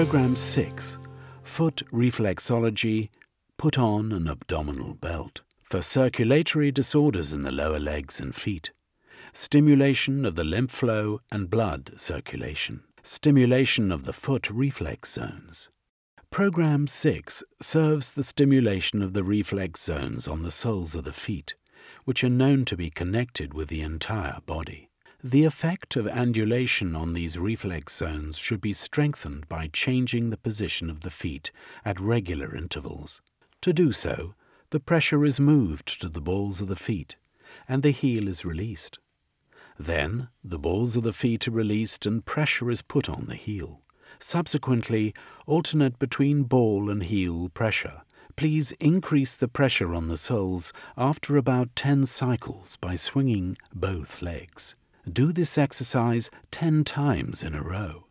Program 6 Foot Reflexology Put on an abdominal belt for circulatory disorders in the lower legs and feet. Stimulation of the lymph flow and blood circulation. Stimulation of the foot reflex zones. Program 6 serves the stimulation of the reflex zones on the soles of the feet, which are known to be connected with the entire body. The effect of andullation on these reflex zones should be strengthened by changing the position of the feet at regular intervals. To do so, the pressure is moved to the balls of the feet, and the heel is released. Then, the balls of the feet are released and pressure is put on the heel. Subsequently, alternate between ball and heel pressure. Please increase the pressure on the soles after about 10 cycles by swinging both legs. Do this exercise 10 times in a row.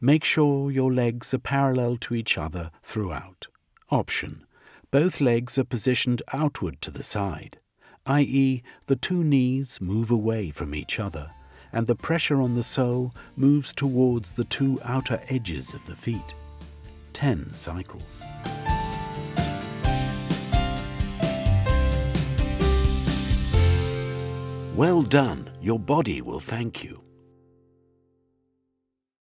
Make sure your legs are parallel to each other throughout. Option. Both legs are positioned outward to the side, i.e. the two knees move away from each other and the pressure on the sole moves towards the two outer edges of the feet. 10 cycles. Well done. Your body will thank you.